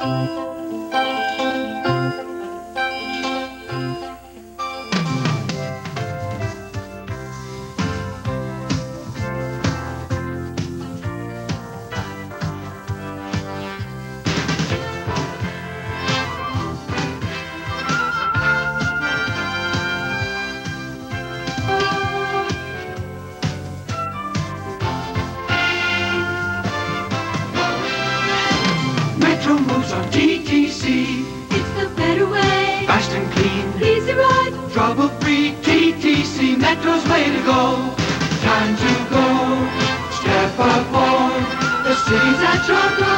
Música Moves on TTC. It's the better way. Fast and clean. Easy ride. Trouble free. TTC Metro's way to go. Time to go. Step aboard. The city's at your